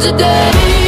today.